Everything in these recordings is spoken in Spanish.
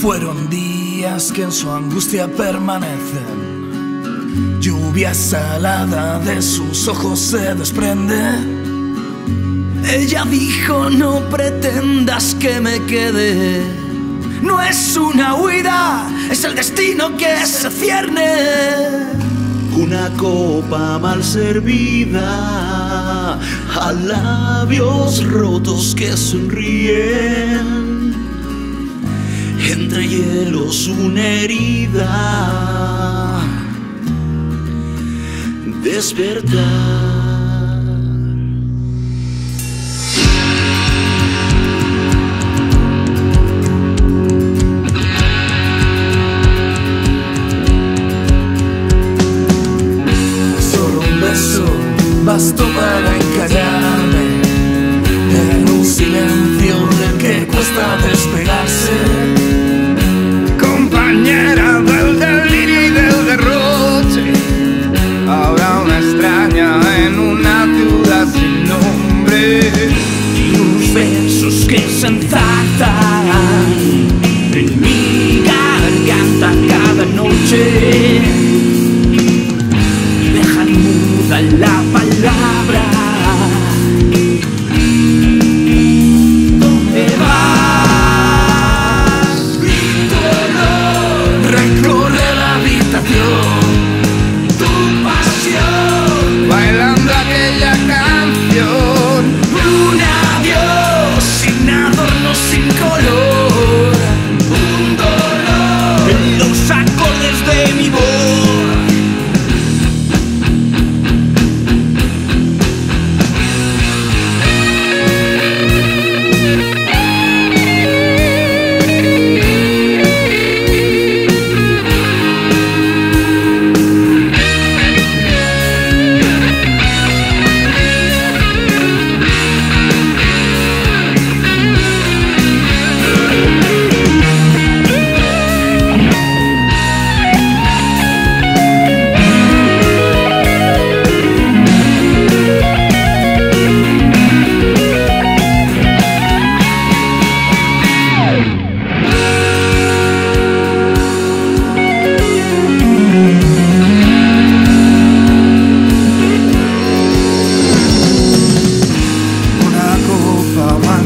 Fueron días que en su angustia permanecen. Lluvia salada de sus ojos se desprende. Ella dijo, no pretendas que me quede. No es una huida, es el destino que se cierne. Una copa mal servida, a labios rotos que sonríen. Entre hielos una herida. Despertar. Bastó para encallarme en un silencio del que cuesta Y unos besos que se enzarzan en mi garganta cada noche. Dejan muda la palabra. ¿Dónde vas? Recorre la de mi voz.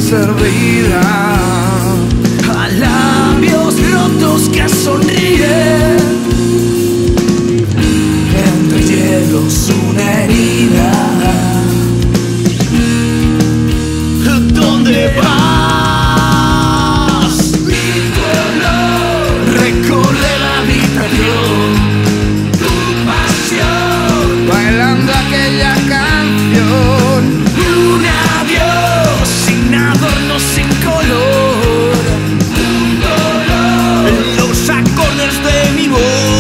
Servida de mi voz.